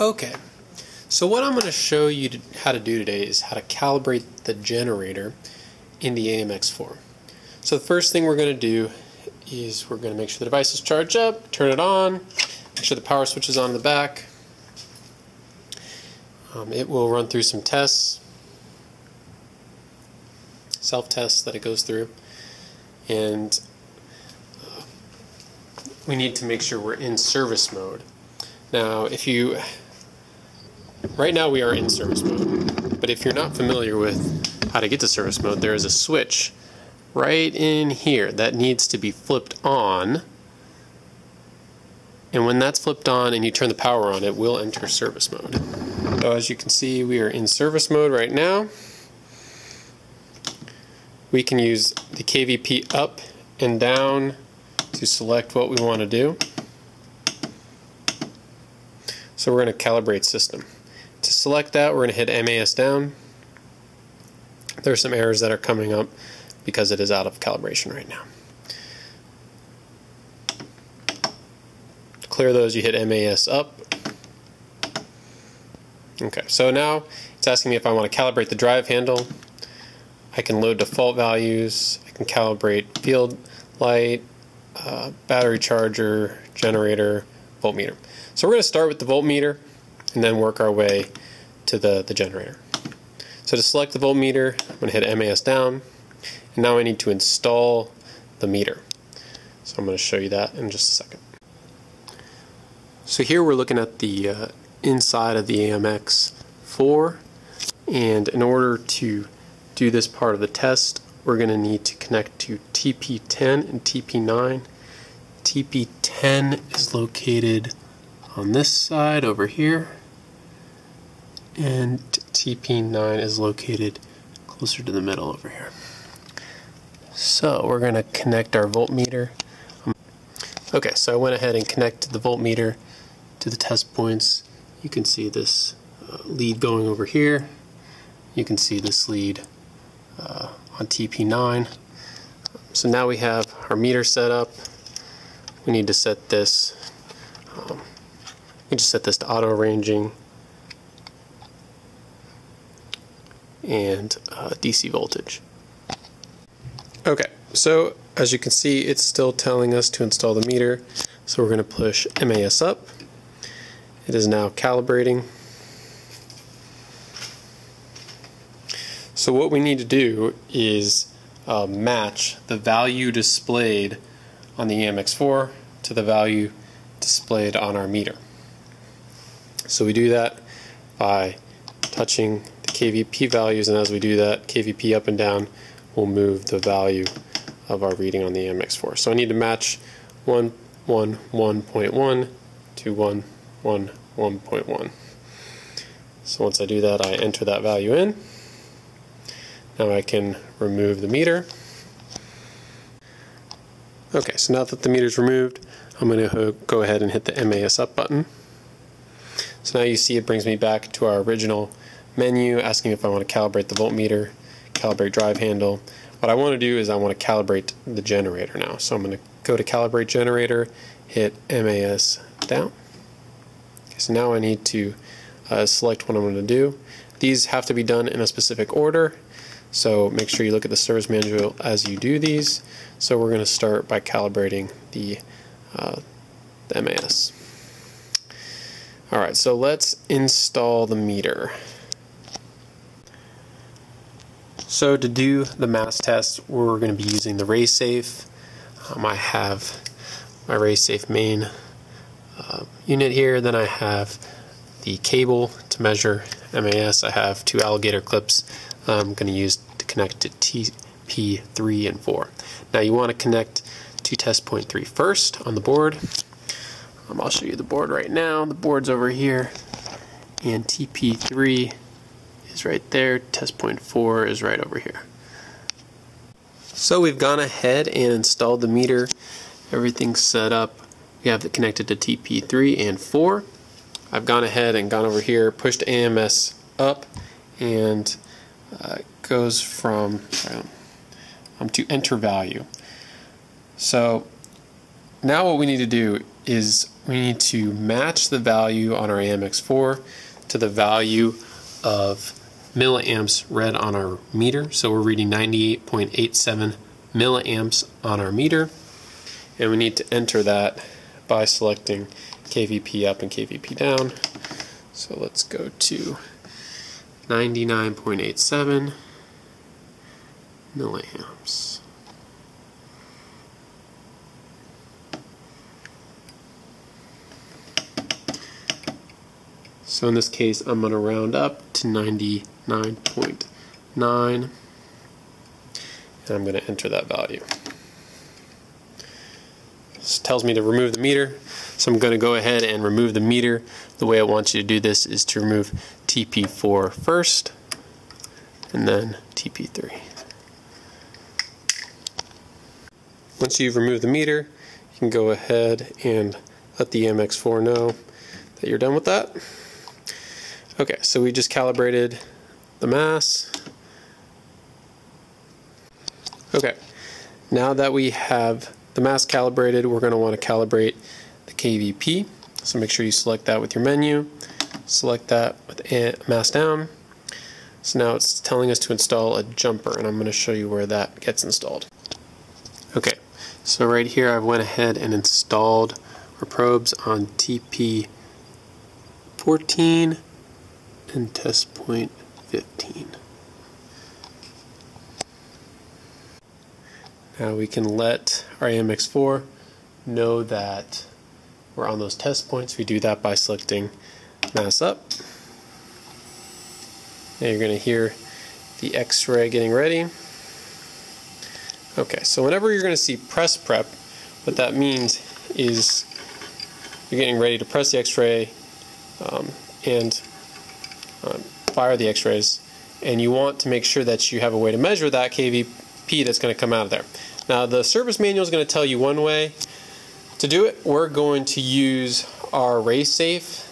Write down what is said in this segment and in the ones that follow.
Okay, so what I'm going to show you to, how to do today is how to calibrate the generator in the AMX4. So the first thing we're going to do is we're going to make sure the device is charged up, turn it on, make sure the power switch is on in the back. Um, it will run through some tests, self-tests that it goes through, and uh, we need to make sure we're in service mode. Now, if you, right now we are in service mode, but if you're not familiar with how to get to service mode, there is a switch right in here that needs to be flipped on. And when that's flipped on and you turn the power on, it will enter service mode. So as you can see, we are in service mode right now. We can use the KVP up and down to select what we want to do. So we're going to calibrate system. Select that, we're going to hit MAS down. There are some errors that are coming up because it is out of calibration right now. Clear those, you hit MAS up. Okay, so now it's asking me if I want to calibrate the drive handle. I can load default values. I can calibrate field light, uh, battery charger, generator, voltmeter. So we're going to start with the voltmeter and then work our way to the, the generator. So to select the voltmeter, I'm going to hit MAS down. And now I need to install the meter. So I'm going to show you that in just a second. So here we're looking at the uh, inside of the AMX4 and in order to do this part of the test we're going to need to connect to TP10 and TP9. TP10 is located on this side over here and TP9 is located closer to the middle over here. So we're going to connect our voltmeter. Okay, so I went ahead and connected the voltmeter to the test points. You can see this uh, lead going over here. You can see this lead uh, on TP9. So now we have our meter set up. We need to set this, um, we just set this to auto ranging and uh, DC voltage. Okay, so as you can see, it's still telling us to install the meter. So we're going to push MAS up. It is now calibrating. So what we need to do is uh, match the value displayed on the AMX4 to the value displayed on our meter. So we do that by touching KVP values and as we do that, KVP up and down will move the value of our reading on the AMX4. So I need to match 111.1 to 111.1. So once I do that, I enter that value in. Now I can remove the meter. Okay, so now that the meter is removed, I'm going to go ahead and hit the MAS up button. So now you see it brings me back to our original menu asking if I want to calibrate the voltmeter, calibrate drive handle. What I want to do is I want to calibrate the generator now. So I'm going to go to calibrate generator, hit MAS down. Okay, so now I need to uh, select what I'm going to do. These have to be done in a specific order so make sure you look at the service manual as you do these. So we're going to start by calibrating the, uh, the MAS. Alright, so let's install the meter. So to do the mass test, we're going to be using the RaySafe. Um, I have my RaySafe main uh, unit here. Then I have the cable to measure MAS. I have two alligator clips I'm going to use to connect to TP3 and 4. Now you want to connect to test point 3 first on the board. Um, I'll show you the board right now. The board's over here and TP3 is right there. Test point 4 is right over here. So we've gone ahead and installed the meter. Everything's set up. We have it connected to TP3 and 4. I've gone ahead and gone over here, pushed AMS up, and uh, goes from um, to enter value. So now what we need to do is we need to match the value on our AMX4 to the value of milliamps read on our meter. So we're reading 98.87 milliamps on our meter. And we need to enter that by selecting KVP up and KVP down. So let's go to 99.87 milliamps. So in this case, I'm going to round up to 99.9 and I'm going to enter that value. This tells me to remove the meter, so I'm going to go ahead and remove the meter. The way I want you to do this is to remove TP4 first and then TP3. Once you've removed the meter, you can go ahead and let the AMX4 know that you're done with that. Okay, so we just calibrated the mass. Okay, now that we have the mass calibrated, we're going to want to calibrate the KVP. So make sure you select that with your menu. Select that with mass down. So now it's telling us to install a jumper, and I'm going to show you where that gets installed. Okay, so right here I went ahead and installed our probes on TP14 and test point 15. Now we can let our AMX4 know that we're on those test points. We do that by selecting mass up. Now you're going to hear the x-ray getting ready. Okay, so whenever you're going to see press prep, what that means is you're getting ready to press the x-ray um, and um, fire the x-rays and you want to make sure that you have a way to measure that KVP that's going to come out of there. Now the service manual is going to tell you one way to do it. We're going to use our RaySafe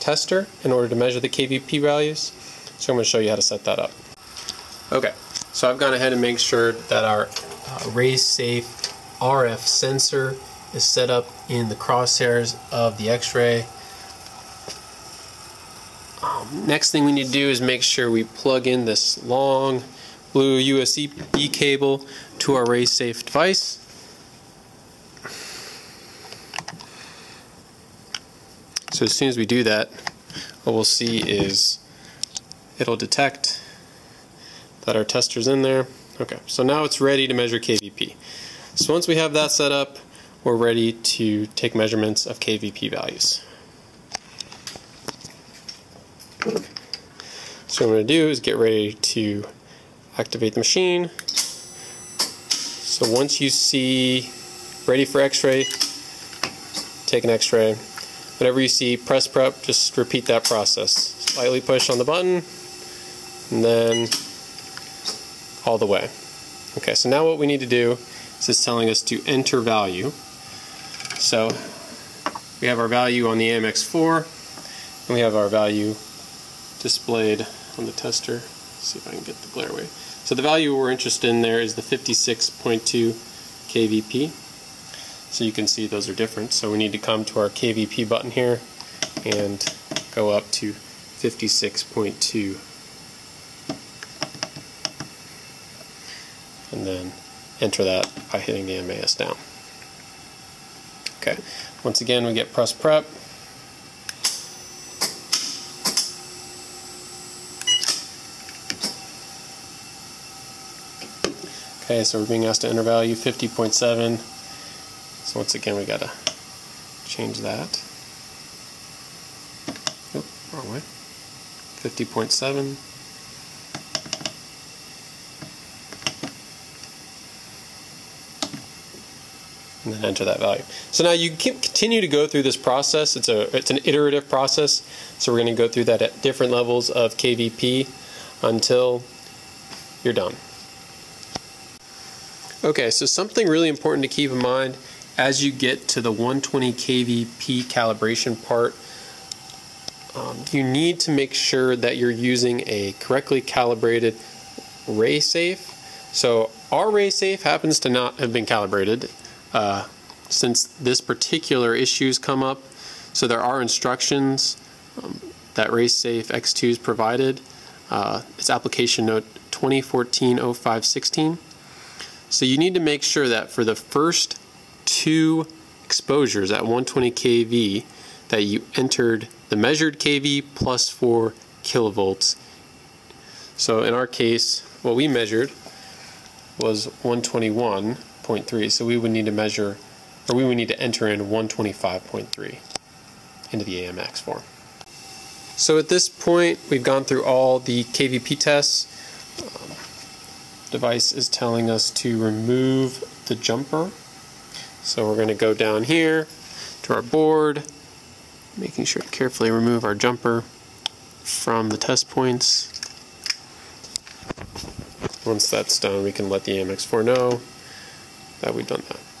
tester in order to measure the KVP values. So I'm going to show you how to set that up. Okay, so I've gone ahead and made sure that our uh, RaySafe RF sensor is set up in the crosshairs of the x-ray next thing we need to do is make sure we plug in this long blue USB cable to our RaySafe device. So as soon as we do that, what we'll see is it'll detect that our tester's in there. Okay, so now it's ready to measure KVP. So once we have that set up, we're ready to take measurements of KVP values. What I'm going to do is get ready to activate the machine. So once you see ready for x-ray, take an x-ray. Whenever you see press prep, just repeat that process. Slightly push on the button, and then all the way. Okay, so now what we need to do is it's telling us to enter value. So we have our value on the AMX4, and we have our value displayed on the tester. Let's see if I can get the glare away. So the value we're interested in there is the 56.2 kVp. So you can see those are different. So we need to come to our kVp button here and go up to 56.2 and then enter that by hitting the MAS down. Okay, once again we get press prep Okay, so we're being asked to enter value 50.7. So once again, we gotta change that. Oop, wrong way. 50.7. and then enter that value. So now you can continue to go through this process. It's a it's an iterative process. So we're going to go through that at different levels of KVP until you're done. Okay, so something really important to keep in mind as you get to the 120 kVp calibration part, um, you need to make sure that you're using a correctly calibrated RaySafe. So our RaySafe happens to not have been calibrated. Uh, since this particular issue's come up, so there are instructions um, that RaySafe X2 is provided. Uh, it's application note 2014-0516. So you need to make sure that for the first two exposures at 120 kV that you entered the measured kV plus 4 kilovolts. So in our case, what we measured was 121.3, so we would need to measure, or we would need to enter in 125.3 into the AMX4. So at this point, we've gone through all the KVP tests. Device is telling us to remove the jumper. So we're going to go down here to our board, making sure to carefully remove our jumper from the test points. Once that's done, we can let the AMX4 know that we've done that.